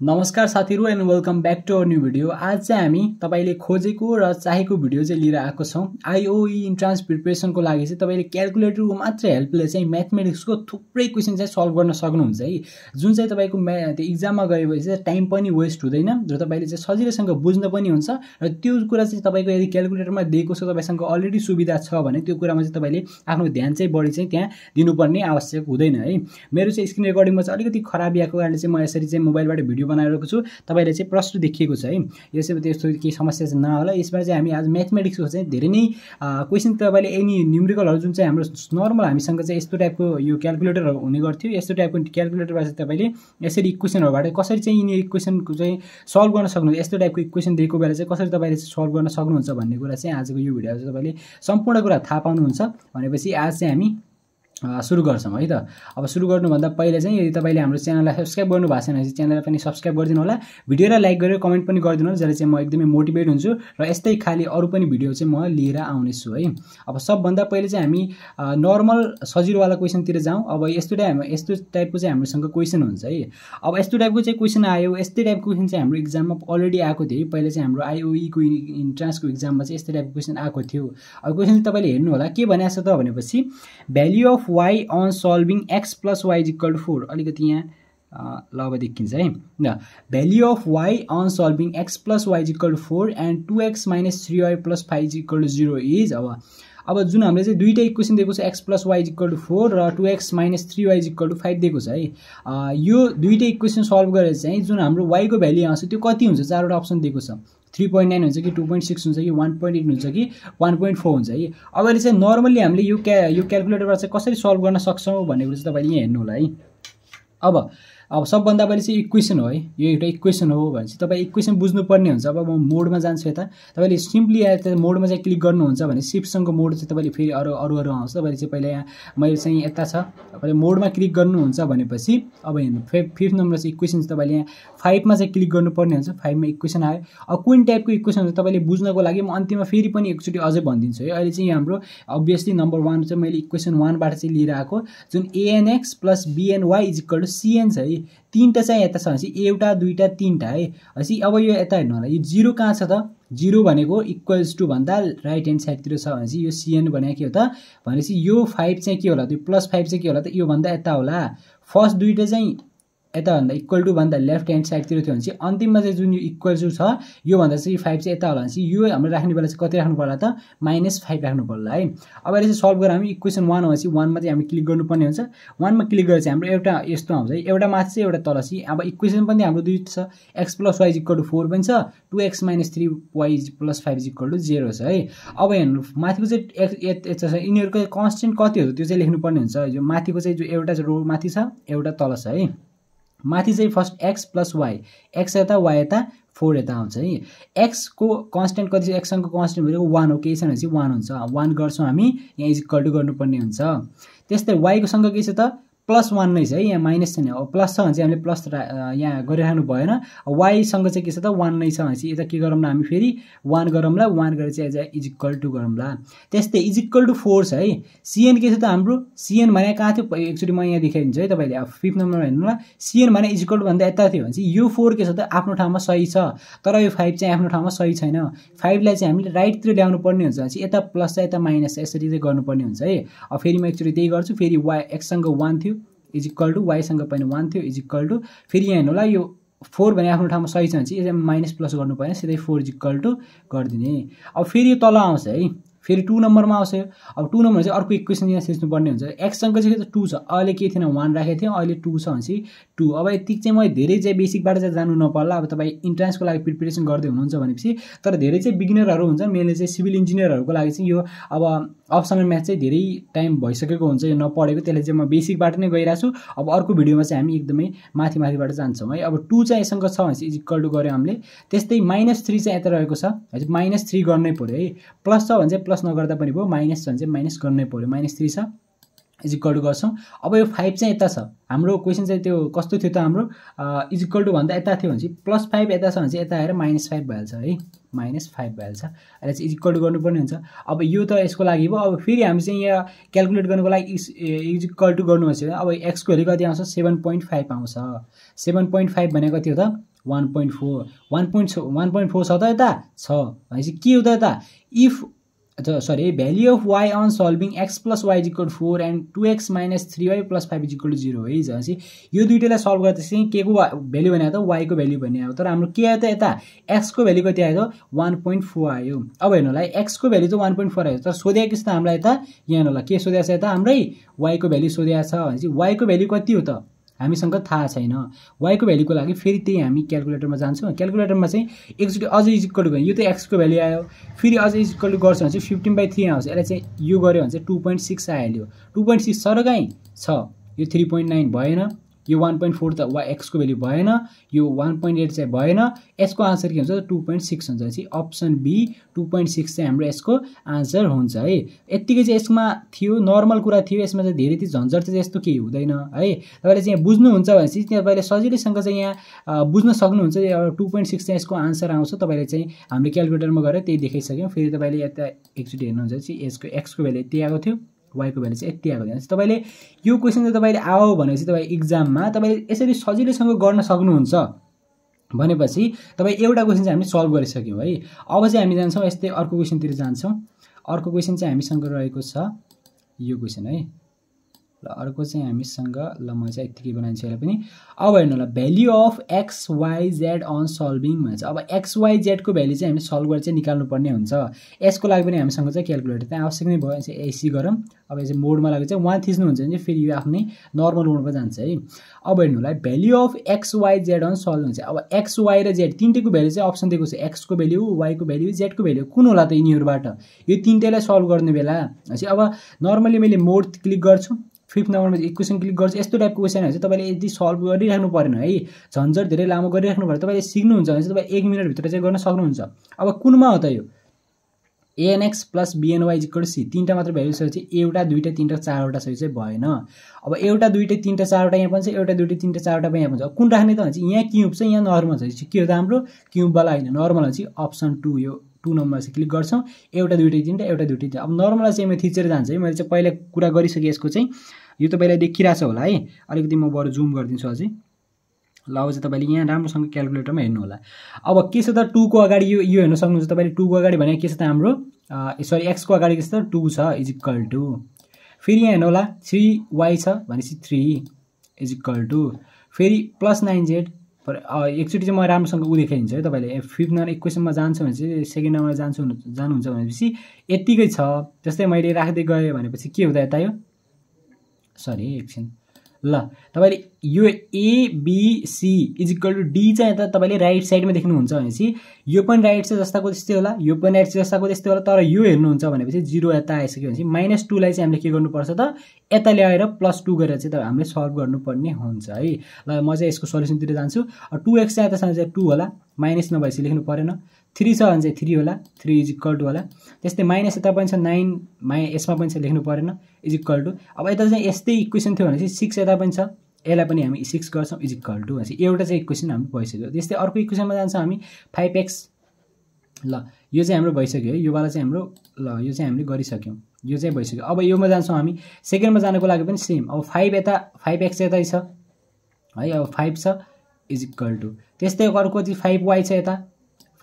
नमस्कार साथीहरू and welcome back to our new video आज चाहिँ हामी तपाईँले खोजेको र चाहेको भिडियो चाहिँ लिएर आएको छौँ। आइओई इन्ट्रान्स प्रिपेरेसनको लागि चाहिँ तपाईँले क्यालकुलेटरको मात्रै हेल्पले चाहिँ म्याथमेटिक्सको थुप्रै क्वेसन चाहिँ सल्भ गर्न सक्नुहुन्छ है। जुन चाहिँ तपाईँको म्या त्यो इक्जाममा गएपछि चाहिँ टाइम पनि वेस्ट हुँदैन र तपाईँले चाहिँ सजिलैसँग बुझ्न पनि हुन्छ र त्यो कुरा चाहिँ तपाईँको यदि क्यालकुलेटरमा दिएको छ तपाईँसँग अलरेडी सुविधा छ भने त्यो कुरामा चाहिँ तपाईँले आफ्नो ध्यान चाहिँ बढी चाहिँ त्यहाँ दिनुपर्ने आवश्यक हुँदैन है। मेरो चाहिँ स्क्रिन रेकर्डिङमा चाहिँ अलिकति खराबी आएको कारणले चाहिँ म यसरी चाहिँ मोबाइलबाट भिडियो भिडियो बनाइरहेको छु। तपाईँले चाहिँ प्रश्न देखिएको छ है। यो चाहिँ त्यस्तो केही समस्या चाहिँ नहोला। यसमा चाहिँ हामी आज म्याथमेटिक्सको चाहिँ धेरै नै क्वेसन तपाईँले एनी न्युमेरिकलहरू जुन चाहिँ हाम्रो नर्मल हामीसँग चाहिँ यस्तो टाइपको यो क्यालकुलेटरहरू हुने गर्थ्यो यस्तो टाइपको क्यालकुलेटरमा चाहिँ तपाईँले यसरी इक्वेसनहरूबाट कसरी चाहिँ यिनी इक्वेसनको चाहिँ सल्भ गर्न सक्नुहुन्छ यस्तो टाइपको इक्वेसन दिएको बेला चाहिँ कसरी तपाईँले चाहिँ सल्भ गर्न सक्नुहुन्छ भन्ने कुरा चाहिँ आजको यो भिडियो चाहिँ तपाईँले सम्पूर्ण कुरा थाहा पाउनुहुन्छ। भनेपछि आज चाहिँ हामी सुरु गर्छौँ है त? अब सुरु गर्नुभन्दा पहिला चाहिँ यदि तपाईँले हाम्रो च्यानललाई सब्सक्राइब गर्नु भएको छैन भने च्यानललाई पनि सब्सक्राइब गरिदिनु होला भिडियोलाई लाइक गरेर कमेन्ट पनि गरिदिनु होला जसले चाहिँ म एकदमै मोटिभेट हुन्छु र यस्तै खालि अरू पनि भिडियो चाहिँ म लिएर आउनेछु है? अब सबभन्दा पहिले चाहिँ हामी नर्मल सजिलोवाला क्वेसनतिर जाउँ। अब यस्तो टाइप यस्तो टाइपको चाहिँ हामीसँग क्वेसन हुन्छ है? अब यस्तो टाइपको चाहिँ क्वेसन आयो यस्तै टाइपको क्वेसन चाहिँ हाम्रो इक्जाममा अलरेडी आएको थियो पहिला चाहिँ हाम्रो आइओईको इन्ट्रान्सको इक्जाममा चाहिँ यस्तै टाइपको क्वेसन आएको थियो। अब क्वेसन तपाईँले हेर्नु होला के भनेको छ त भनेपछि value of y on solving x plus y equal to four अलिकति यहाँ ल अब देखिन्छ है। ल value of y on solving x plus y equal to four and two x minus three y plus five equal to zero is अब अब जुन हामीले चाहिँ दुइटै इक्वेसन दिएको छ x plus y equal to four र two x minus three y equal to five दिएको छ है। यो दुइटै इक्वेसन सल्भ गरेर चाहिँ जुन हाम्रो वाइको भ्याल्यु आउँछ त्यो कति हुन्छ? चारवटा अप्सन दिएको छ। थ्री पोइन्ट नाइन हुन्छ कि टू पोइन्ट सिक्स हुन्छ कि वान पोइन्ट एट हुन्छ कि वान पोइन्ट फोर हुन्छ है। अगाडि चाहिँ नर्मल्ली हामीले यो क्या यो क्यालकुलेटरबाट चाहिँ कसरी सल्भ गर्न सक्छौँ भन्ने कुरा चाहिँ तपाईँले यहाँ हेर्नु होला है। अब अब सबभन्दा पहिले चाहिँ इक्वेसन हो है। यो एउटा इक्वेसन हो भने चाहिँ तपाईँ इक्वेसन बुझ्नुपर्ने हुन्छ। अब म मोडमा जान्छु यता। तपाईँले सिम्पली यता मोडमा चाहिँ क्लिक गर्नुहुन्छ भने सिफ्टसँगको मोड चाहिँ तपाईँले फेरि अरू अरू अरू आउँछ। तपाईँले चाहिँ पहिला यहाँ मैले चाहिँ यता छ। तपाईँले मोडमा क्लिक गर्नुहुन्छ भनेपछि अब हेर्नु फे फिफ्थ नम्बर चाहिँ इक्वेसन चाहिँ तपाईँले यहाँ फाइभमा चाहिँ क्लिक गर्नुपर्ने हुन्छ। फाइभमा इक्वेसन आयो। अब कुन टाइपको इक्वेसन हुन्छ तपाईँले बुझ्नको लागि म अन्तिममा फेरि पनि एकचोटि अझै भनिदिन्छु है। अहिले चाहिँ हाम्रो अभियसली नम्बर वान चाहिँ मैले इक्वेसन वानबाट चाहिँ लिएर आएको। जुन a n x plus b n y is equal to c n छ है। तिनवटा चाहिँ यता छ भनेपछि एउटा दुईवटा तिनवटा है। भनेपछि अब यो यता हेर्नु होला यो जिरो कहाँ छ त? जिरो भनेको इक्वल्स टू भन्दा राइट ह्यान्ड साइडतिर छ भनेपछि यो सिएन भनेको के हो त? भनेपछि यो फाइभ चाहिँ के होला? त्यो प्लस फाइभ चाहिँ के होला त? योभन्दा यता होला। फर्स्ट दुइटा चाहिँ यताभन्दा इक्वल टू भन्दा लेफ्ट ह्यान्ड साइडतिर थियो भने चाहिँ अन्तिममा चाहिँ जुन यो इक्वल टू छ योभन्दा चाहिँ फाइभ चाहिँ यता होला भने चाहिँ यो हाम्रो राख्ने बेला चाहिँ कति राख्नु पर्ला त माइनस फाइभ राख्नु पर्ला है। अब यसले चाहिँ सल्भ गरेर हामी। इक्वेसन वान भनेपछि वानमा चाहिँ हामी क्लिक गर्नुपर्ने हुन्छ। वानमा क्लिक गरेर चाहिँ हाम्रो एउटा यस्तो आउँछ है। एउटा माथि चाहिँ एउटा तल चाहिँ अब इक्वेसन पनि हाम्रो दुई छ। X plus y's equal to four पनि छ। Two x minus three y's plus five equal to zero छ है। अब हेर्नु माथिको चाहिँ यता छ। यिनीहरूको कन्सटेन्ट कति हो त्यो चाहिँ लेख्नुपर्ने हुन्छ। यो माथिको चाहिँ जो एउटा रो माथि छ एउटा तल छ है। माथि चाहिँ first x plus y x यता वाइ यता फोर यता आउँछ है। एक्सको कन्सटेन्ट कति छ? एक्सनको कन्सटेन्ट भनेको वान हो। केही भने चाहिँ वान हुन्छ। वान गर्छौँ हामी। यहाँ इज इक्वल टु गर्नुपर्ने हुन्छ। त्यस्तै वाइको सँग के छ त? प्लस वान नै छ है यहाँ माइनस छैन अब प्लस छ भने चाहिँ हामीले प्लस यहाँ गरिराख्नु भएन। वाइसँग चाहिँ के छ त वान नै छ भने चाहिँ यता के गरौँला हामी फेरि? वान गरौँला वान गरेर चाहिँ एज इज इक्वल टू गरौँला। त्यस्तै इज इक्वल टू फोर छ है। सिएन के छ त हाम्रो? सिएन भने कहाँ थियो? एकचोटि म यहाँ देखाइदिन्छु है तपाईँले अब फिफ्थ नम्बरमा हेर्नु ल सिएन भने इज इक्वल टू भन्दा यता थियो भने चाहिँ यो फोर के छ त आफ्नो ठाउँमा सही छ। तर यो फाइभ चाहिँ आफ्नो ठाउँमा सही छैन। फाइभलाई चाहिँ हामीले राइटतिर ल्याउनु पर्ने हुन्छ। चाहिँ यता प्लस छ यता माइनस छ यसरी चाहिँ गर्नुपर्ने हुन्छ है। अब फेरि म एकचोटि त्यही गर्छु। फेरि वाइ एक्ससँग वान थियो। इज इक्वल टु वाइसँग पनि वान थियो इज इक्वल टु फेरि यहाँ हेर्नु होला यो फोर भने आफ्नो ठाउँमा सही छ भने चाहिँ यसमा माइनस प्लस गर्नु परेन सिधै फोर इज इक्वल टु गरिदिने। अब फेरि यो तल आउँछ है। फेरि टू नम्बरमा आउँछ। अब टू नम्बर चाहिँ अर्को इक्वेसन यहाँ सोच्नुपर्ने हुन्छ। एक्ससँग चाहिँ टू छ। अहिले के थिएन वान राखेको थियो अहिले टू छ भनेपछि टू अब यति चाहिँ मैले धेरै चाहिँ बेसिकबाट चाहिँ जानु नपर्ला। अब तपाईँ इन्ट्रान्सको लागि प्रिपेरेसन गर्दै हुनुहुन्छ भनेपछि तर धेरै चाहिँ बिगिनरहरू हुन्छ मेनली चाहिँ सिभिल इन्जिनियरहरूको लागि चाहिँ यो अब अप्सनल म्याथ चाहिँ धेरै टाइम भइसकेको हुन्छ यो नपढेको। त्यसले चाहिँ म बेसिकबाट नै गइरहेको छु। अब अर्को भिडियोमा चाहिँ हामी एकदमै माथि माथिबाट जान्छौँ है। अब टू चाहिँ यसँग छ भने चाहिँ इक्वल टु गऱ्यौँ हामीले। त्यस्तै माइनस थ्री चाहिँ यता रहेको छ। माइनस थ्री गर्नै पऱ्यो है। प्लस छ भने चाहिँ प्लस नगर्दा पनि भयो। माइनस छ भने चाहिँ माइनस गर्नै पऱ्यो माइनस थ्री छ। इज इक्वल टु गर्छौँ। अब यो फाइभ चाहिँ यता छ। हाम्रो क्वेसन चाहिँ त्यो कस्तो थियो त हाम्रो? इज इक्वल टु भन्दा यता थियो भने चाहिँ प्लस फाइभ यता छ भने चाहिँ यता आएर माइनस फाइभ भइहाल्छ है। माइनस फाइभ भइहाल्छ। अहिले चाहिँ इज इक्वल टु गर्नुपर्ने हुन्छ। अब यो त यसको लागि भयो अब फेरि हामी चाहिँ यहाँ क्यालकुलेट गर्नुको लागि इज इज इक्वल टु गर्नु भने अब एक्सको भेल्यु कति आउँछ? सेभेन पोइन्ट फाइभ आउँछ। सेभेन पोइन्ट फाइभ भनेको कति हो त? One point four one point one point four छ त यता। छ। भनेपछि के हो त यता? If sorry value of y on solving x plus y equal four and two x minus three y plus five to zero है भनेपछि यो दुइटैलाई सल्भ गर्दाखेरि के को भ्याल्यु भने त? वाइको भ्याल्यु भन्ने आयो। तर हाम्रो के आयो त यता? एक्सको भ्याल्यु कति आयो? त वान पोइन्ट फोर आयो। अब हेर्नु होला एक्सको भ्याल्यु त वान पोइन्ट फोर आयो। तर सोधेको कि त हामीलाई यता? यहाँ होला के सोधेको छ यता? हाम्रै वाइको भ्याल्यु सोधेको छ भने चाहिँ वाइको भ्याल्यु कति हो त? हामीसँग थाहा छैन। वाइको भ्याल्युको लागि फेरि त्यही हामी क्यालकुलेटरमा जान्छौँ। क्यालकुलेटरमा चाहिँ एकचोटि अझै इजिक्वल टु यो त एक्सको भ्याल्यु आयो। फेरि अझै इजिक्वल टु गर्छ भने चाहिँ फिफ्टिन बाई थ्री आउँछ। यसलाई चाहिँ यो गऱ्यो भने चाहिँ टू पोइन्ट सिक्स आइहाल्यो। टू पोइन्ट सिक्स कहीँ छ। यो थ्री पोइन्ट नाइन भएन। यो वान पोइन्ट फोर त वा एक्सको भेल्यु भएन यो वान पोइन्ट एट चाहिँ भएन यसको आन्सर के हुन्छ टू पोइन्ट सिक्स हुन्छ। चाहिँ option B two point six चाहिँ हाम्रो यसको आन्सर हुन्छ है। यत्तिकै चाहिँ यसमा थियो नर्मल कुरा थियो यसमा चाहिँ धेरै त्यो झन्झट चाहिँ यस्तो केही हुँदैन है। तपाईँले चाहिँ बुझ्नुहुन्छ भने चाहिँ तपाईँले सजिलैसँग चाहिँ यहाँ बुझ्न सक्नुहुन्छ टू पोइन्ट सिक्स चाहिँ यसको आन्सर आउँछ तपाईँले चाहिँ हामीले क्यालकुलेटरमा गएर त्यही देखाइसक्यौँ। फेरि तपाईँले यता एकचोटि हेर्नुहुन्छ चाहिँ यसको एक्सको भेल्यु यति आएको थियो। वाइको भ्यालु चाहिँ यति आएको भनेपछि तपाईँले यो क्वेसन चाहिँ तपाईँले आओ भनेपछि तपाईँ इक्जाममा तपाईँले यसरी सजिलैसँग गर्न सक्नुहुन्छ। भनेपछि तपाईँ एउटा क्वेसन चाहिँ हामीले सल्भ गरिसक्यौँ है। अब चाहिँ हामी जान्छौँ यस्तै अर्को क्वेसनतिर जान्छौँ। अर्को क्वेसन चाहिँ हामीसँग रहेको छ यो क्वेसन है। ल अर्को चाहिँ हामीसँग ल म चाहिँ यत्तिकै बनाइदिन्छु यसलाई पनि। अब हेर्नु होला value of x y z on solving भन्छ अब एक्स वाइ जेडको भ्याल्यु चाहिँ हामीले सल्भ गरेर चाहिँ निकाल्नुपर्ने हुन्छ। यसको लागि पनि हामीसँग चाहिँ क्यालकुलेटर त्यहाँ आवश्यक नै भयो। चाहिँ एसी गरौँ। अब यो चाहिँ मोडमा लागि चाहिँ वान थिच्नुहुन्छ भने चाहिँ फेरि यो आफ्नै नर्मल मोडमा जान्छ है। अब हेर्नु होला value of x y z on solve हुन्छ। अब एक्स वाइ र जेड तिनटैको भ्याल्यु चाहिँ अप्सन दिएको छ। एक्सको भ्याल्यु वाइको भ्याल्यु जेडको भ्याल्यु कुन होला त यिनीहरूबाट? यो तिनटैलाई सल्भ गर्ने बेला। चाहिँ अब नर्मली मैले मोड क्लिक गर्छु। फिफ्थ नम्बरमा इक्वेसन क्लिक गर्छ यस्तो टाइपको क्वेसनहरू चाहिँ तपाईँले यदि सल्भ गरिराख्नु परेन है झन्झट धेरै लामो गरिराख्नु पऱ्यो तपाईँले सिक्नुहुन्छ भने चाहिँ तपाईँ एक मिनटभित्र चाहिँ गर्न सक्नुहुन्छ। अब कुनमा हो त यो? A n x plus b n y equal c तिनवटा मात्र भ्यालु छ एउटा दुइटा तिनवटा चारवटा छ चाहिँ भएन। अब एउटा दुइटा तिनवटा चारवटा यहाँ पनि एउटा दुइटा तिनवटा चारवटा पनि यहाँ पनि कुन राख्ने त भने चाहिँ यहाँ क्युब चाहिँ यहाँ नर्मल छ। के हो त हाम्रो? क्युबवाला होइन नर्मल चाहिँ अप्सन टू यो टू नम्बर चाहिँ क्लिक गर्छौँ। एउटा दुइटै तिनवटा एउटा दुइटै अब नर्मल चाहिँ म थिचेर जान्छ है। मैले चाहिँ पहिला कुरा गरिसकेँ यसको चाहिँ। यो तपाईँलाई देखिरहेको छ होला है। अलिकति म बरु जुम गरिदिन्छु अझै। ल अब चाहिँ तपाईँले यहाँ राम्रोसँग क्यालकुलेटरमा हेर्नु होला। अब के छ त टूको अगाडि यो यो हेर्न सक्नुहुन्छ तपाईँले। टूको अगाडि भने के छ त हाम्रो? सरी एक्सको अगाडि के छ त? टू छ इज इक्वल टू फेरि यहाँ हेर्नु होला। थ्री वाइ छ भनेपछि थ्री इज इक्वल टू फेरि प्लस नाइन जेड एकचोटि चाहिँ म राम्रोसँग ऊ देखाइदिन्छु है तपाईँले। फिफ्थ नम्बर इक्वेसनमा जान्छु भने चाहिँ सेकेन्ड नम्बरमा जान्छु जानुहुन्छ भनेपछि यत्तिकै छ। जस्तै मैले राख्दै गएँ भनेपछि के हुँदा यता यो? सरी एकछिन ल तपाईँले यो a b c is equal to d चाहिँ यता तपाईँले राइट साइडमा देख्नुहुन्छ भनेपछि यो पनि राइट छ जस्ताको त्यस्तै होला यो पनि राइट छ जस्ताको त्यस्तै होला तर यो हेर्नुहुन्छ भनेपछि जिरो यता आइसक्यो भनेपछि माइनस टूलाई चाहिँ हामीले के गर्नुपर्छ त यता ल्याएर प्लस टू गरेर चाहिँ हामीले सल्भ गर्नुपर्ने हुन्छ है। ल म चाहिँ यसको सल्युसनतिर जान्छु। टु एक्स चाहिँ यतासँग चाहिँ टू होला। माइनस नभएपछि लेख्नु परेन। थ्री छ भने चाहिँ थ्री होला थ्री इज इक्वल टू होला। त्यस्तै माइनस यता पनि छ नाइन माइ यसमा पनि छ लेख्नु परेन इज इक्वल टू अब यता चाहिँ यस्तै इक्वेसन थियो भने चाहिँ सिक्स यता पनि छ यसलाई पनि हामी सिक्स गर्छौँ इज इक्वल टू भनेपछि एउटा चाहिँ इक्वेसन हामी भइसक्यो। त्यस्तै अर्को इक्वेसनमा जान्छौँ हामी फाइभ एक्स ल यो चाहिँ हाम्रो भइसक्यो है योवाला चाहिँ हाम्रो ल यो चाहिँ हामीले गरिसक्यौँ। यो चाहिँ भइसक्यो। अब योमा जान्छौँ हामी सेकेन्डमा जानको लागि पनि सेम अब फाइभ यता फाइभ एक्स यतै छ है अब फाइभ छ। इज इक्वल टू त्यस्तै अर्को चाहिँ फाइभ वाइ छ यता।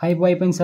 फाइभ वाइ पनि छ।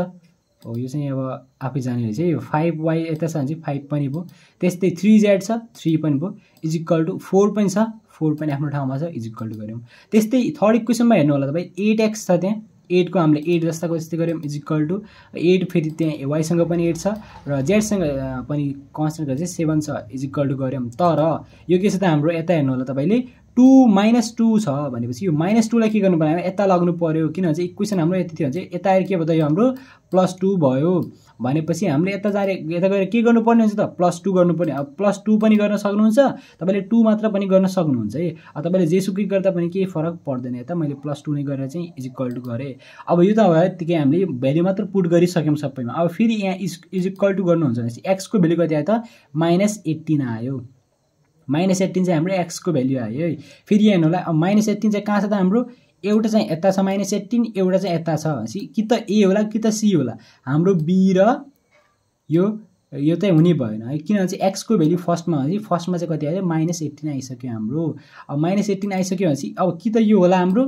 हो यो चाहिँ अब आफै जाने चाहिँ यो फाइभ वाइ यता छ भने चाहिँ फाइभ पनि भयो। त्यस्तै थ्री जेड छ थ्री पनि भयो। इज इक्वल टु फोर पनि छ। फोर पनि आफ्नो ठाउँमा छ इज इक्वल टु गऱ्यौँ। त्यस्तै थर्ड इक्वेसनमा हेर्नु होला तपाईँ। एट एक्स छ त्यहाँ। एटको हामीले एट जस्ताको जस्तै गऱ्यौँ इज इक्वल टु एट फेरि त्यहाँ वाइसँग पनि एट छ र जेडसँग पनि कन्सटेन्ट चाहिँ सेभेन छ इज इक्वल टु गऱ्यौँ। तर यो के छ त हाम्रो? यता हेर्नु होला तपाईँले। टू माइनस टू छ भनेपछि यो माइनस टूलाई के गर्नु पऱ्यो यता लग्नु पऱ्यो किनभने चाहिँ इक्वेसन हाम्रो यति थियो भने चाहिँ यता आएर के भयो यो हाम्रो प्लस टू भयो। भनेपछि हामीले यता जाने यता गएर के गर्नुपर्ने हुन्छ त? प्लस टू गर्नुपर्ने। अब प्लस टू पनि गर्न सक्नुहुन्छ। तपाईँले टू मात्र पनि गर्न सक्नुहुन्छ है। अब तपाईँले जेसुकै गर्दा पनि केही फरक पर्दैन यता। मैले प्लस टू नै गरेर चाहिँ इज इक्वल टू गरेँ। अब यो त भयो यत्तिकै हामीले भ्याल्यु मात्र पुट गरिसक्यौँ सबैमा। अब फेरि यहाँ इज इज इक्वल टू गर्नुहुन्छ भनेपछि एक्सको भ्याल्यु कति आयो त? माइनस एट्टिन आयो। माइनस एट्टिन चाहिँ हाम्रो एक्सको भ्याल्यु आयो है। फेरि यहाँ होला अब माइनस एट्टिन चाहिँ कहाँ छ त हाम्रो? एउटा चाहिँ यता छ माइनस एट्टिन एउटा चाहिँ यता छ। कि त ए होला कि त सी होला। हाम्रो बी र यो यो चाहिँ हुने भएन है। किनभने चाहिँ एक्सको भ्याल्यु फर्स्टमा भनेपछि फर्स्टमा चाहिँ कति आयो? माइनस एट्टिन आइसक्यो हाम्रो। अब माइनस एट्टिन आइसक्यो भनेपछि अब कि त यो होला हाम्रो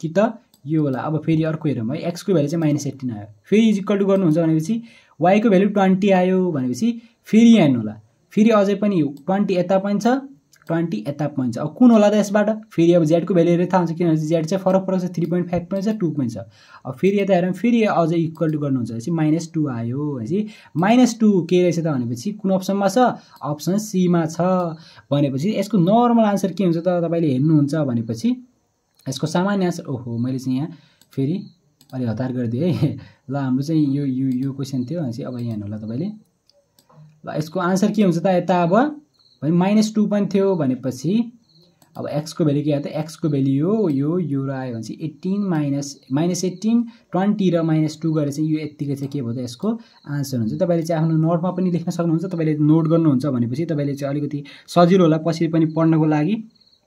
कि त यो होला। अब फेरि अर्को हेरौँ है। एक्सको भ्याल्यु चाहिँ माइनस एट्टिन आयो। फेरि इजिकल टु गर्नुहुन्छ भनेपछि वाइको भ्याल्यु ट्वेन्टी आयो भनेपछि फेरि हेर्नु होला फेरि अझै पनि ट्वेन्टी यता पनि छ ट्वेन्टी यता पनि छ। अब कुन होला त यसबाट? फेरि अब जेडको भ्याल्यु हेरेर थाहा हुन्छ किनभने जेड चाहिँ फरक फरक छ थ्री पोइन्ट फाइभ पनि छ टू पनि छ। अब फेरि यता हेरौँ फेरि अझै इक्वल टु गर्नुहुन्छ भनेपछि माइनस टू आयो भनेपछि माइनस टू के रहेछ त भनेपछि कुन अप्सनमा छ? अप्सन सीमा छ भनेपछि यसको नर्मल आन्सर के हुन्छ त तपाईँले हेर्नुहुन्छ भनेपछि यसको सामान्य आन्सर ओहो मैले चाहिँ यहाँ फेरि अलिक हतार गरिदिएँ है। ल हाम्रो चाहिँ यो यो यो क्वेसन थियो भनेपछि अब यहाँ होला तपाईँले। यसको आन्सर के हुन्छ त यता अब? भने माइनस टू पनि थियो भनेपछि अब एक्सको भ्याल्यु के आयो त? एक्सको भ्याल्यु हो यो यो र आयो भनेपछि eighteen minus minus eighteen twenty र माइनस टू गरेर चाहिँ यो यत्तिकै चाहिँ के भयो त यसको आन्सर हुन्छ। तपाईँले चाहिँ आफ्नो नोटमा पनि लेख्न सक्नुहुन्छ। तपाईँले नोट गर्नुहुन्छ भनेपछि तपाईँले चाहिँ अलिकति सजिलो होला पछि पनि पढ्नको लागि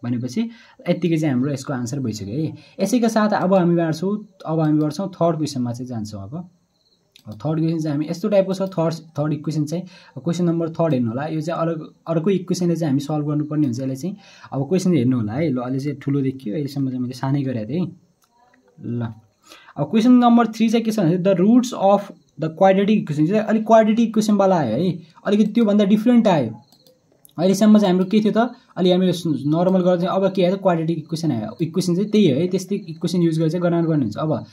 भनेपछि यत्तिकै चाहिँ हाम्रो यसको आन्सर भइसक्यो है। यसैका साथ अब हामी बाँड्छौँ अब हामी बढ्छौँ थर्ड क्वेसनमा चाहिँ जान्छौँ अब। थर्ड क्वेसन चाहिँ हामी यस्तो टाइपको छ? थर्ड थर्ड इक्वेसन चाहिँ। क्वेसन नम्बर थर्ड हेर्नु होला। यो चाहिँ अर्को अर्को इक्वेसनले चाहिँ हामी सल्भ गर्नुपर्ने हुन्छ यसलाई चाहिँ। अब क्वेसन हेर्नु होला है। ल अहिले चाहिँ ठुलो देखियो। अहिलेसम्म चाहिँ मैले सानै गरेको थिएँ ल। अब क्वेसन नम्बर थ्री चाहिँ के छ भने the roots of the quadratic equation चाहिँ अलिक क्वाड्रेटिक इक्वेसनवाला आयो है। अलिकति त्योभन्दा डिफ्रेन्ट आयो। अहिलेसम्म चाहिँ हाम्रो के थियो त? अलि हामीले नर्मल गर्दा अब के आयो क्वाड्रेटिक इक्वेसन आयो। इक्वेसन चाहिँ त्यही हो है। त्यस्तै इक्वेसन युज गरेर चाहिँ गर्ने हुन्छ। अब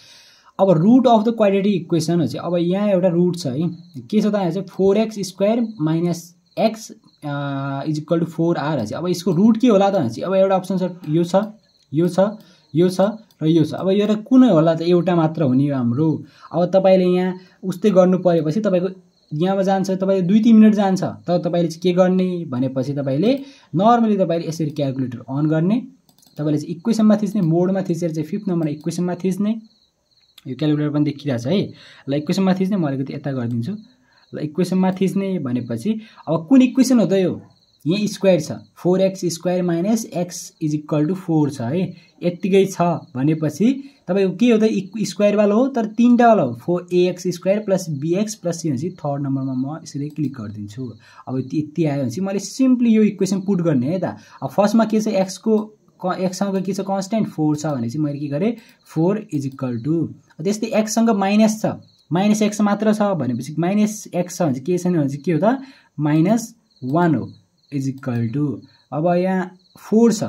अब root of the quadratic equation हो चाहिँ अब यहाँ एउटा रुट छ है के छ त यहाँ चाहिँ four x square minus x is equal to four or चाहिँ। अब यसको रुट के होला त चाहिँ अब एउटा अप्सन छ यो छ यो छ यो छ र यो छ। अब यो त कुनै होला त एउटा मात्र हुने हो हाम्रो। अब तपाईँले यहाँ उस्तै गर्नु परेपछि तपाईँको यहाँमा जान्छ तपाईँले दुई तिन मिनट जान्छ तर तपाईँले चाहिँ के गर्ने भनेपछि तपाईँले नर्मली तपाईँले यसरी क्यालकुलेटर अन गर्ने तपाईँले चाहिँ इक्वेसनमा थिच्ने मोडमा थिचेर चाहिँ फिफ्थ नम्बर इक्वेसनमा थिच्ने यो क्यालकुलेटर पनि देखिरहेको छ है। ल इक्वेसनमा थिच्ने म अलिकति यता गरिदिन्छु। ल इक्वेसनमा थिच्ने भनेपछि अब कुन इक्वेसन हो त यो? यहाँ स्क्वायर छ। Four x square minus x is equal to four छ है। यत्तिकै छ भनेपछि तपाईँको के हो त स्क्वायरवाला हो तर तिनवटावाला हो। Four a x square plus b x plus c भनेपछि थर्ड नम्बरमा म यसरी क्लिक गरिदिन्छु। अब यति आयो भनेपछि मैले सिम्पली यो इक्वेसन पुट गर्ने है त। अब फर्स्टमा के छ एक्सको क एक्ससँग के छ कन्सटेन्ट फोर छ भने चाहिँ मैले के गरेँ फोर इज इक्वल टु त्यस्तै एक्ससँग माइनस छ। माइनस एक्स मात्र छ भनेपछि माइनस एक्स छ भने चाहिँ के छैन भने चाहिँ के हो त? माइनस वान हो। इज इक्वल टु अब यहाँ फोर छ।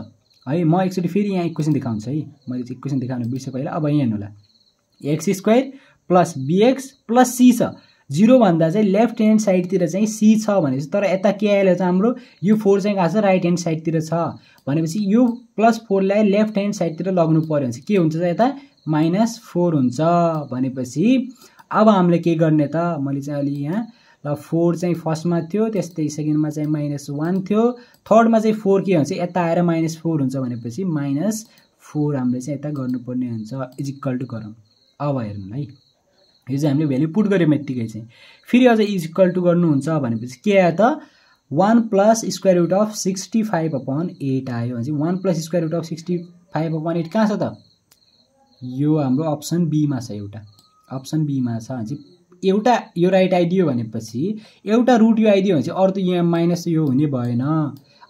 है म एकचोटि फेरि यहाँ इक्वेसन देखाउँछु है। मैले चाहिँ इक्वेसन देखाउनु बिर्सेँ पहिला। अब यहाँ हेर्नु होला x square plus b x plus c छ जिरोभन्दा चाहिँ लेफ्ट ह्यान्ड साइडतिर चाहिँ सी छ भनेपछि तर यता के आएर चाहिँ हाम्रो? यो फोर चाहिँ गएको छ? राइट ह्यान्ड साइडतिर छ। भनेपछि यो प्लस फोरलाई लेफ्ट ह्यान्ड साइडतिर लग्नु पऱ्यो भने चाहिँ के हुन्छ यता? माइनस फोर हुन्छ भनेपछि अब हामीले के गर्ने त? मैले चाहिँ अलि यहाँ ल फोर चाहिँ फर्स्टमा थियो त्यस्तै सेकेन्डमा चाहिँ माइनस वान थियो। थर्डमा चाहिँ फोर के हुन्छ? यता आएर माइनस फोर हुन्छ भनेपछि माइनस फोर हामीले चाहिँ यता गर्नुपर्ने हुन्छ। इजिकल टु गरौँ। अब हेर्नु है। यो चाहिँ हामीले भ्याल्यु पुट गऱ्यौँ यत्तिकै चाहिँ। फेरि अझ इजिकल टु गर्नुहुन्छ भनेपछि के आयो त? One plus square root of sixty five upon eight आयो। भने चाहिँ one plus square root of sixty five upon eight कहाँ छ त? यो हाम्रो अप्सन बीमा छ एउटा। अप्सन बीमा छ भने चाहिँ एउटा यो राइट आइदियो भनेपछि एउटा रुट यो आइदियो भने चाहिँ अरू त यहाँ माइनस यो हुने भएन।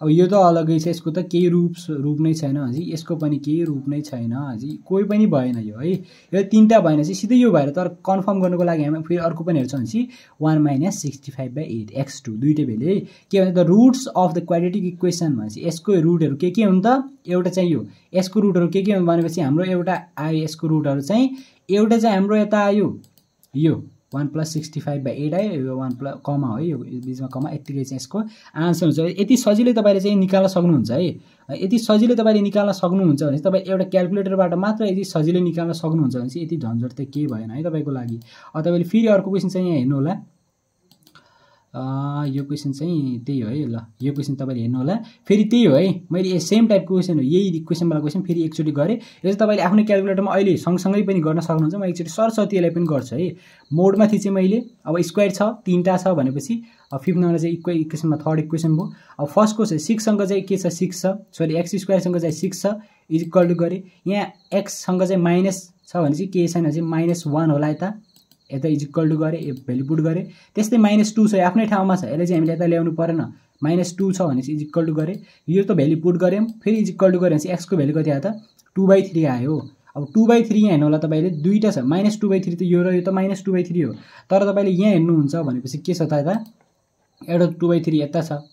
अब यो त अलग्गै छ यसको त केही रूप रूप नै छैन हजी यसको पनि केही रूप नै छैन हजी कोही पनि भएन यो है। यो तिनवटा भएन चाहिँ सिधै यो भएर तर कन्फर्म गर्नुको लागि हामी फेरि अर्को पनि हेर्छौँ भने one minus sixty five by eight x two दुइटै भेल्यु है के भन्छ the roots of the quadratic equation भनेपछि यसको रुटहरू के के हुन् त? एउटा चाहिँ यो यसको रुटहरू के के हुन् भनेपछि हाम्रो एउटा आयो यसको रुटहरू चाहिँ एउटा चाहिँ हाम्रो यता आयो यो। One plus sixty five by eight आयो यो वान प्लस कमा हो यो बिचमा कमा यत्तिकै चाहिँ यसको आन्सर हुन्छ। यति सजिलै तपाईँले चाहिँ निकाल्न सक्नुहुन्छ है। यति सजिलै तपाईँले निकाल्न सक्नुहुन्छ भने चाहिँ तपाईँ एउटा क्यालकुलेटरबाट मात्र यदि सजिलै निकाल्न सक्नुहुन्छ भने चाहिँ यति झन्झट त केही भएन है तपाईँको लागि। अब तपाईँले फेरि अर्को क्वेसन चाहिँ यहाँ हेर्नु होला। यो क्वेसन चाहिँ त्यही हो है ल। यो क्वेसन तपाईँले हेर्नु होला। फेरि त्यही हो है। मैले सेम टाइपको क्वेसन हो। यही क्वेसनवाला क्वेसन फेरि एकचोटि गरेँ। यो चाहिँ तपाईँले आफ्नो क्यालकुलेटरमा अहिले सँगसँगै पनि गर्न सक्नुहुन्छ। म एकचोटि सरस्वती यसलाई पनि गर्छु है। मोडमा थिएँ चाहिँ मैले। अब स्क्वायर छ तिनवटा छ भनेपछि अब फिफ्थ नम्बर चाहिँ इक्वे इक्वेसनमा थर्ड इक्वेसन भयो। अब फर्स्टको चाहिँ सिक्ससँग चाहिँ के छ? सिक्स छ। सरी एक्स स्क्वायरसँग चाहिँ सिक्स छ। इज इक्वल टु गरेँ। यहाँ एक्ससँग चाहिँ माइनस छ भने चाहिँ के छैन? चाहिँ माइनस वान होला यता। यता इज इक्वल टु गरेँ भ्यालु पुट गरेँ। त्यस्तै माइनस टू छ आफ्नै ठाउँमा छ। यसले चाहिँ हामीले यता ल्याउनु परेन। माइनस टू छ भने चाहिँ इज इक्वल टु गरेँ। यो त भ्यालु पुट गऱ्यौँ फेरि इज इक्वल टु गऱ्यो भने चाहिँ एक्सको भ्यालु कति आयो त? टू बाई थ्री आयो। अब टू बाई थ्री यहाँ हेर्नु होला तपाईँले दुईवटा छ। माइनस टू बाई थ्री त यो र यो त माइनस टू बाई थ्री हो। तर तपाईँले यहाँ हेर्नुहुन्छ भनेपछि के छ त यता? एउटा टू बाई थ्री यता छ।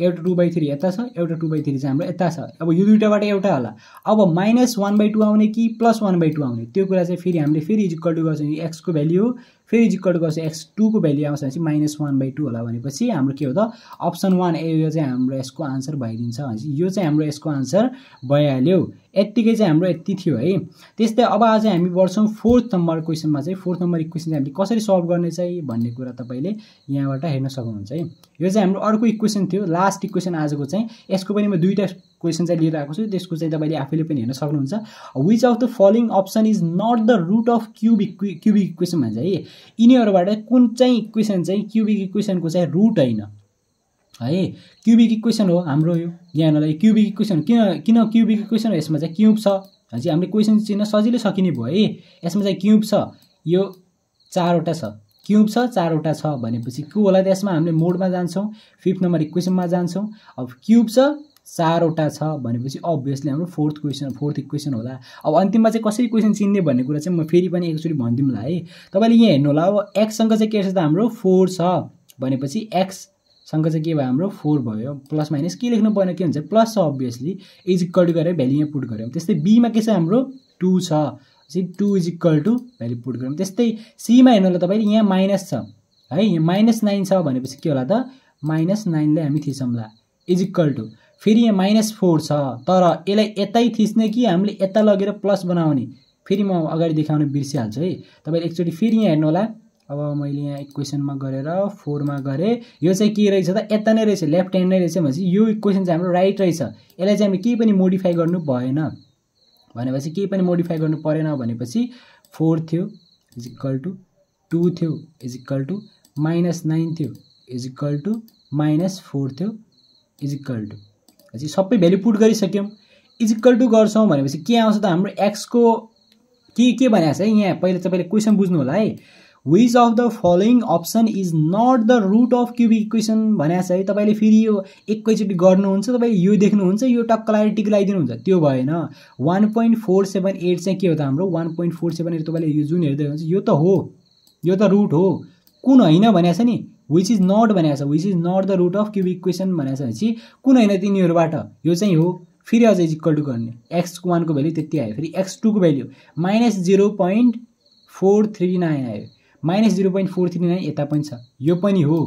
एउटा टू बाई थ्री यता छ एउटा टू बाई थ्री चाहिँ हाम्रो यता छ। अब यो दुइटाबाट एउटा होला। अब माइनस वान बाई टू आउने कि प्लस वान बाई टू आउने? त्यो कुरा चाहिँ फेरि हामीले फेरि इजिक्वल टू गर्छौँ। एक्सको भ्याल्यु हो फेरि इजिक्वल टू गर्छ एक्स टूको भ्याल्यु आउँछ भने चाहिँ माइनस वान बाई टू होला भनेपछि हाम्रो के हो त? अप्सन वान ए यो चाहिँ हाम्रो यसको आन्सर भइदिन्छ भनेपछि यो चाहिँ हाम्रो यसको आन्सर भइहाल्यो। यत्तिकै चाहिँ हाम्रो यति थियो है। त्यस्तै अब आज हामी बढ्छौँ फोर्थ नम्बर क्वेसनमा चाहिँ। फोर्थ नम्बर इक्वेसन चाहिँ हामीले कसरी सल्भ गर्ने चाहिँ भन्ने कुरा तपाईँले यहाँबाट हेर्न सक्नुहुन्छ है। यो चाहिँ हाम्रो अर्को इक्वेसन थियो। लास्ट इक्वेसन आजको चाहिँ। यसको पनि म दुईवटा क्वेसन चाहिँ लिएर आएको छु। त्यसको चाहिँ तपाईँले आफैले पनि हेर्न सक्नुहुन्छ। Which of the following option is not the root of cubic cubic equation भन्छ है? यिनीहरूबाट कुन चाहिँ इक्वेसन चाहिँ क्युबिक इक्वेसनको चाहिँ रुट होइन? है? क्युबिक इक्वेसन हो हाम्रो यो यहाँलाई क्युबिक इक्वेसन किन किन क्युबिक इक्वेसन हो? यसमा चाहिँ क्युब छ। चाहिँ हामीले क्वेसन चिन्न सजिलै सकिने भयो है। यसमा चाहिँ क्युब छ। यो चारवटा छ। क्युब छ चारवटा छ भनेपछि के होला त्यसमा? हामीले मोडमा जान्छौँ। फिफ्थ नम्बर इक्वेसनमा जान्छौँ। अब क्युब छ चारवटा छ भनेपछि अभियसली हाम्रो फोर्थ क्वेसन फोर्थ इक्वेसन होला। अब अन्तिममा चाहिँ कसरी क्वेसन चिन्ने भन्ने कुरा चाहिँ म फेरि पनि एकचोटि भनिदिउँला है। तपाईँले यहाँ हेर्नु होला अब एक्ससँग चाहिँ के छ त हाम्रो? फोर छ। भनेपछि एक्ससँग चाहिँ के भयो? हाम्रो फोर भयो। प्लस माइनस के लेख्नु पर्ने? के हुन्छ? प्लस छ अभियसली इज इक्वल टु गरेर भ्याल्यु यहाँ पुट गऱ्यौँ। त्यस्तै बीमा के छ? हाम्रो टू छ। Two is equal to value put गऱ्यौँ। त्यस्तै सीमा हेर्नु होला तपाईँले यहाँ माइनस छ। है यहाँ माइनस नाइन छ भनेपछि के होला त? माइनस नाइनलाई हामी थिचौँला। इज इक्वल टु फेरि यहाँ माइनस फोर छ तर यसलाई यतै थिच्ने कि हामीले यता लगेर प्लस बनाउने? फेरि म अगाडि देखाउने बिर्सिहाल्छु है। तपाईँले एकचोटि फेरि यहाँ हेर्नु होला। अब मैले यहाँ इक्वेसनमा गरेर फोरमा गरेँ। यो चाहिँ के रहेछ त? यता नै रहेछ लेफ्ट ह्यान्ड नै रहेछ भनेपछि यो इक्वेसन चाहिँ हाम्रो राइट रहेछ। यसलाई चाहिँ हामीले केही पनि मोडिफाई गर्नु भएन। भनेपछि केही पनि मोडिफाई गर्नु परेन भनेपछि फोर थियो इज इक्वल टु टू थियो is equal to minus nine थियो is equal to minus four थियो इज इक्वल टु भनेपछि सबै भ्याल्यु पुट गरिसक्यौँ। इजिकल टु गर्छौँ भनेपछि के आउँछ त हाम्रो एक्सको के के भनेको छ है यहाँ? पहिला तपाईँले क्वेसन बुझ्नु होला है। Which of the following option is not the root of cubic equation भनेको छ है? तपाईँले फेरि यो एकैचोटि गर्नुहुन्छ तपाईँले यो देख्नुहुन्छ यो टक्क लगाएर टिक लगाइदिनुहुन्छ त्यो भएन। One point four seven eight चाहिँ के हो त हाम्रो? One point four seven eight तपाईँले यो जुन हेर्दै हुनुहुन्छ यो त हो। यो त रुट हो। कुन होइन भनेको छ नि? विच इज नट भनेको छ which is not the root of cube equation भनेको छ भनेपछि कुन होइन तिनीहरूबाट? यो चाहिँ हो फेरि अझ इक्वल टु गर्ने। एक्स वानको भ्याल्यु त्यति आयो फेरि x टूको value minus zero point four three nine आयो। Minus zero point four three nine यता पनि छ। यो पनि हो।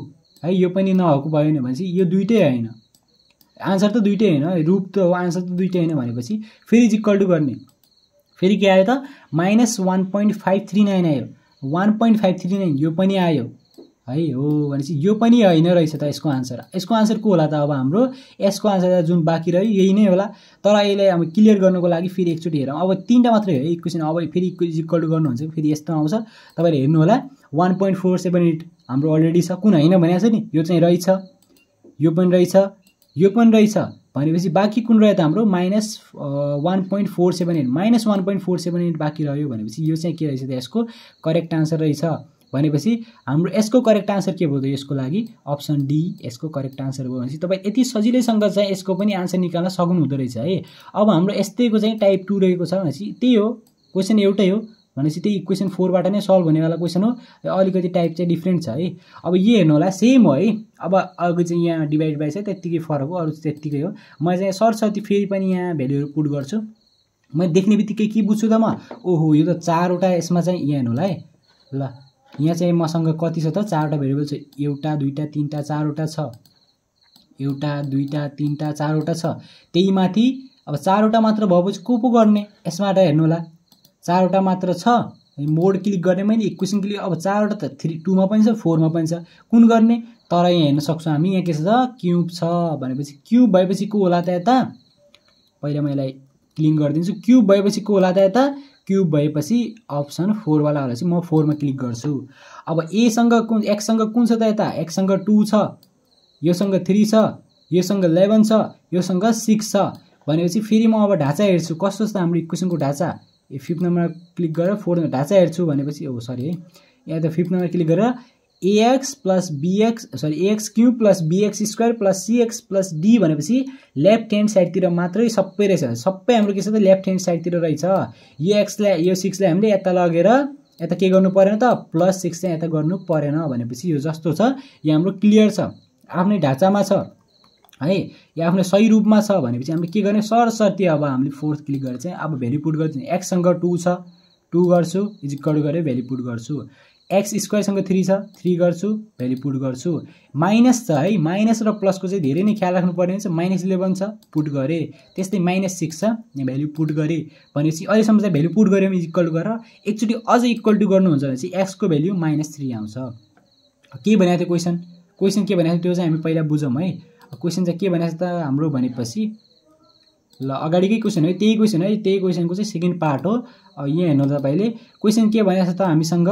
है यो पनि नभएको भयो भनेपछि यो दुइटै होइन। आन्सर त दुइटै होइन रूप त हो आन्सर त दुइटै होइन भनेपछि फेरि इक्वल टु गर्ने। फेरि के आयो त? Minus one point five three nine आयो। One point five three nine यो पनि आयो। है हो भनेपछि यो पनि होइन रहेछ त यसको आन्सर। यसको आन्सर को होला त अब हाम्रो? यसको आन्सर जुन बाँकी रह्यो यही नै होला। तर यसलाई अब क्लियर गर्नुको लागि फेरि एकचोटि हेरौँ। अब तिनवटा मात्रै हो इक्वेसन अब फेरि इक्वल टु गर्नुहुन्छ फेरि यस्तो आउँछ। तपाईँले हेर्नु होला one point four seven eight हाम्रो अलरेडी छ। कुन होइन भनेको छ नि? यो चाहिँ रहेछ। यो पनि रहेछ। यो पनि रहेछ। भनेपछि बाँकी कुन रह्यो त हाम्रो? Minus one point four seven eight minus one point four seven eight बाँकी रह्यो भनेपछि यो चाहिँ के रहेछ त यसको? करेक्ट आन्सर रहेछ। भनेपछि हाम्रो यसको करेक्ट आन्सर के भयो त? यसको लागि अप्सन डी यसको करेक्ट आन्सर भयो भनेपछि तपाईँ यति सजिलैसँग चाहिँ यसको पनि आन्सर निकाल्न सक्नुहुँदो रहेछ है। अब हाम्रो यस्तैको चाहिँ टाइप टू रहेको छ भनेपछि त्यही हो। क्वेसन एउटै हो। भनेपछि त्यही इक्वेसन फोरबाट नै सल्भ हुनेवाला क्वेसन हो। अलिकति टाइप चाहिँ डिफ्रेन्ट छ है। अब यो हेर्नु होला सेम हो है। अब अघि चाहिँ यहाँ डिभाइड बाई चाहिँ त्यत्तिकै फरक हो अरू त्यत्तिकै हो। म चाहिँ सरस्वती फेरि पनि यहाँ भ्याल्युहरू पुट गर्छु। मैले देख्ने बित्तिकै के बुझ्छु त म? ओहो यो त चारवटा यसमा चाहिँ यहाँ हेर्नु होला है। ल। यहाँ चाहिँ मसँग कति छ त? चारवटा भेरिएबल छ। एउटा दुईवटा तिनवटा चारवटा छ। एउटा दुईवटा तिनवटा चारवटा छ। त्यही माथि अब चारवटा मात्र भएपछि को पो गर्ने? यसबाट हेर्नु होला। चारवटा मात्र छ। मोड क्लिक गर्ने मैले इक्वेसन क्लिक अब चारवटा त थ्री टूमा पनि छ फोरमा पनि छ। कुन गर्ने? तर यहाँ हेर्न सक्छौँ हामी। यहाँ के छ क्युब छ भनेपछि क्युब भएपछि को होला त यता? पहिला म यसलाई क्लिक गरिदिन्छु। क्युब भएपछि को होला त यता? क्युब भएपछि अप्सन फोरवाला होला चाहिँ म फोरमा क्लिक गर्छु। अब एसँग कुन एक्ससँग कुन छ त यता? एक्ससँग टू छ योसँग थ्री छ योसँग इलेभेन छ योसँग सिक्स छ। भनेपछि फेरि म अब ढाँचा हेर्छु कस्तो छ हाम्रो इक्वेसनको ढाँचा? ए फिफ्थ नम्बरमा क्लिक गरेर फोर्थ ढाँचा हेर्छु भनेपछि ओ सरी है। यहाँ त फिफ्थ नम्बर क्लिक गरेर a x plus b x sorry a x cube plus b x square plus c x plus d भनेपछि लेफ्ट ह्यान्ड साइडतिर मात्रै सबै रहेछ। सबै हाम्रो के छ त? लेफ्ट ह्यान्ड साइडतिर रहेछ। यो एक्सलाई यो सिक्सलाई हामीले यता लगेर यता के गर्नु परेन त? प्लस सिक्स चाहिँ यता गर्नु परेन भनेपछि यो जस्तो छ। यो हाम्रो क्लियर छ। आफ्नै ढाँचामा छ। है यो आफ्नो सही रूपमा छ भनेपछि हामीले के गर्ने? सरसर्ती अब हामीले फोर्थ क्लिक गरेर चाहिँ अब भ्याल्यु पुट गर्छु। एक्ससँग टू छ। टू गर्छु इजिक्वल गरेर भ्याल्यु पुट गर्छु। एक्स स्क्वायरसँग थ्री छ थ्री गर्छु भ्याल्यु पुट गर्छु। माइनस छ है माइनस र प्लसको चाहिँ धेरै नै ख्याल राख्नुपर्ने हुन्छ। माइनस इलेभेन छ पुट गरेँ। त्यस्तै माइनस सिक्स छ यहाँ पुट गरेँ। भनेपछि अहिलेसम्म चाहिँ भ्याल्यु पुट गऱ्यो भने इक्वल गरेर एकचोटि अझ इक्वल टु गर्नुहुन्छ भने चाहिँ एक्सको भ्याल्यु माइनस थ्री आउँछ। के भनेको थियो क्वेसन क्वेसन के भनेको थियो? त्यो चाहिँ हामी पहिला बुझौँ है। क्वेसन चाहिँ के भनेको त हाम्रो भनेपछि ल अगाडिकै क्वेसन है। त्यही क्वेसन है त्यही क्वेसनको चाहिँ सेकेन्ड पार्ट हो। यहाँ हेर्नु तपाईँले। क्वेसन के भनेको छ त हामीसँग?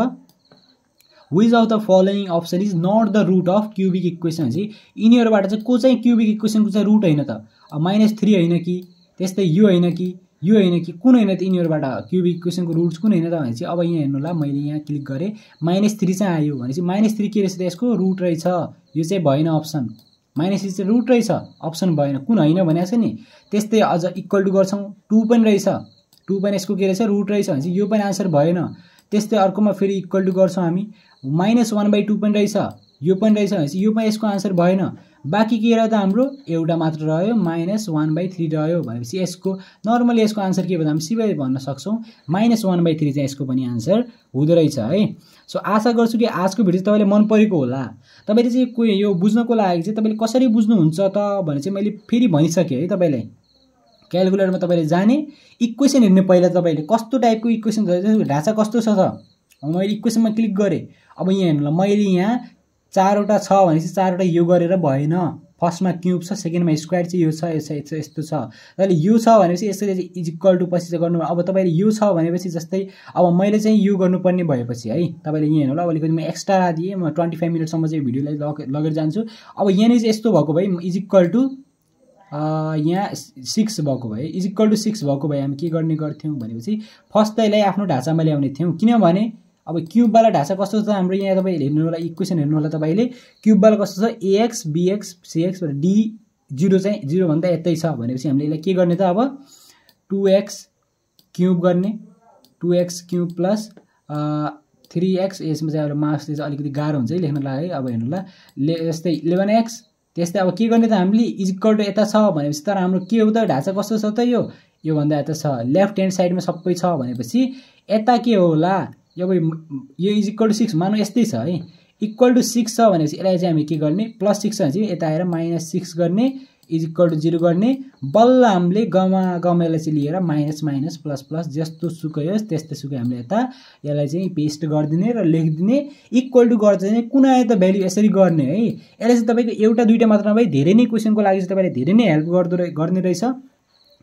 Which of the following option is not the root of cubic equation चाहिँ यिनीहरूबाट चाहिँ को चाहिँ क्युबिक इक्वेसनको चाहिँ रुट होइन त? माइनस थ्री होइन कि? त्यस्तै यो होइन कि? यो होइन कि? कुन होइन त यिनीहरूबाट क्युबिक इक्वेसनको रुट्स कुन होइन त भने चाहिँ अब यहाँ हेर्नु होला मैले यहाँ क्लिक गरेँ। माइनस थ्री चाहिँ आयो भने चाहिँ माइनस थ्री के रहेछ त? यसको रुट रहेछ। यो चाहिँ भएन अप्सन माइनस थ्री चाहिँ रुट रहेछ। अप्सन भएन। कुन होइन भनेको छ नि? त्यस्तै अझ इक्वल टु गर्छौँ। टू पनि रहेछ। टू पनि यसको के रहेछ? रुट रहेछ भने चाहिँ यो पनि आन्सर भएन। त्यस्तै अर्कोमा फेरि इक्वल टु गर्छौँ हामी। माइनस वान बाई टू पनि रहेछ। यो पनि रहेछ। भने चाहिँ यो पनि यसको आन्सर भएन। बाँकी के रह्यो त हाम्रो? एउटा मात्र रह्यो। माइनस वान बाई थ्री रह्यो भनेपछि यसको नर्मली यसको आन्सर के भन्दा हामी सिधै भन्न सक्छौँ। माइनस वान बाई थ्री चाहिँ यसको पनि आन्सर हुँदो रहेछ है। सो आशा गर्छु कि आजको भिडियो तपाईँले मन परेको होला। तपाईँले चाहिँ यो बुझ्नको लागि चाहिँ तपाईँले कसरी बुझ्नुहुन्छ त भने चाहिँ मैले फेरि भनिसकेँ है तपाईँलाई। क्यालकुलेटरमा तपाईँले जाने इक्वेसन हेर्ने पहिला तपाईँले कस्तो टाइपको इक्वेसन ढाँचा कस्तो छ त? मैले इक्वेसनमा क्लिक गरेँ। अब यहाँ हेर्नु ल मैले यहाँ चारवटा छ भनेपछि चारवटा यो गरेर भएन। फर्स्टमा क्युब छ सेकेन्डमा स्क्वायर चाहिँ यो छ यस्तो यस्तो छ। तपाईँले यो छ भनेपछि यसरी इज इक्वल टु पछि चाहिँ गर्नु अब तपाईँले यो छ भनेपछि जस्तै अब मैले चाहिँ यो गर्नुपर्ने भएपछि है तपाईँले यहाँ हेर्नु होला अलिकति म एक्स्ट्रा दिएँ म ट्वेन्टी फाइभ मिनटसम्म चाहिँ भिडियोलाई लग लगेर जान्छु। अब यहाँनिर चाहिँ यस्तो भएको भए इज इक्वल टु यहाँ सिक्स भएको भए इज इक्वल टु सिक्स भएको भए हामी के गर्ने गर्थ्यौँ भनेपछि फर्स्ट त यसलाई आफ्नो ढाँचामा ल्याउने थियौँ। किनभने अब क्युबवाला ढाँचा कस्तो छ हाम्रो यहाँ तपाईँले हेर्नु होला इक्वेसन हेर्नु होला तपाईँले। क्युबवाला कस्तो छ AX BX CX D zero चाहिँ जिरोभन्दा यतै छ भनेपछि हामीले यसलाई के गर्ने त अब? टु एक्स क्युब गर्ने to x cube plus three x यसमा चाहिँ अब मार्क्सले चाहिँ अलिकति गाह्रो हुन्छ है लेख्नलाई। है अब हेर्नु होला ले यस्तै इलेभेन एक्स त्यस्तै अब के गर्ने त हामीले इजिक्वल टु यता छ भनेपछि तर हाम्रो के हो त? ढाँचा कस्तो छ त यो? योभन्दा यता छ। लेफ्ट ह्यान्ड साइडमा सबै छ भनेपछि यता के होला? यो यो इज इक्वल टु सिक्स मानौँ यस्तै छ है। इक्वल टु सिक्स छ भनेपछि यसलाई चाहिँ हामी के गर्ने? प्लस सिक्स छ भने चाहिँ यता आएर माइनस सिक्स गर्ने। इज इक्वल टु जिरो गर्ने बल्ल हामीले गमा गमेलाई चाहिँ लिएर माइनस माइनस प्लस प्लस जस्तो सुकै होस् त्यस्तै सुकै हामीले यता यसलाई चाहिँ पेस्ट गरिदिने र लेखिदिने। इक्वल टु गर्दा चाहिँ कुन त भ्याल्यु यसरी गर्ने है? यसले चाहिँ तपाईँको एउटा दुइटा मात्र नभए धेरै नै क्वेसनको लागि चाहिँ तपाईँले धेरै नै हेल्प गर्दो गर्ने रहेछ।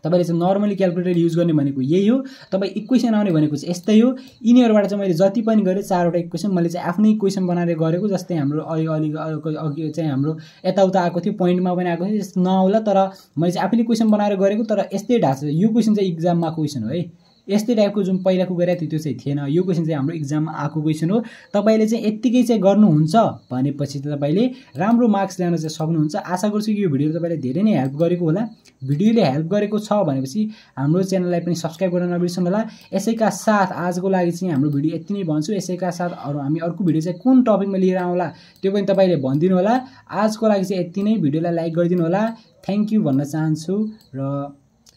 तपाईँले चाहिँ नर्मली क्यालकुलेटर युज गर्ने भनेको यही हो। तपाईँ इक्वेसन आउने भनेको चाहिँ यस्तै हो। यिनीहरूबाट चाहिँ मैले जति पनि गरेँ चारवटा इक्वेसन मैले चाहिँ आफ्नै इक्वेसन बनाएर गरेको जस्तै हाम्रो अलि अलि अघि चाहिँ हाम्रो यताउता आएको थियो पोइन्टमा पनि आएको थियो नआउला तर मैले चाहिँ आफैले क्वेसन बनाएर गरेको तर यस्तै ढाँचा यो क्वेसन चाहिँ इक्जाममा क्वेसन हो है। यस्तै टाइपको जुन पहिलाको गरेको थियो त्यो चाहिँ थिएन। यो क्वेसन चाहिँ हाम्रो इक्जाममा आएको क्वेसन हो। तपाईँले चाहिँ यत्तिकै चाहिँ गर्नुहुन्छ भनेपछि तपाईँले राम्रो मार्क्स ल्याउन चाहिँ सक्नुहुन्छ। आशा गर्छु कि यो भिडियो तपाईँले धेरै नै हेल्प गरेको होला। भिडियोले हेल्प गरेको छ भनेपछि हाम्रो च्यानललाई पनि सब्सक्राइब गर्न नबिर्सनु होला। यसैका साथ आजको लागि चाहिँ हाम्रो भिडियो यति नै भन्छु। यसैका साथ अरू हामी अर्को भिडियो चाहिँ कुन टपिकमा लिएर आउँला त्यो पनि तपाईँले भनिदिनु होला। आजको लागि चाहिँ यति नै। भिडियोलाई लाइक गरिदिनु होला। थ्याङ्क यू भन्न चाहन्छु र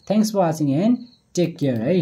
thanks for watching and take care है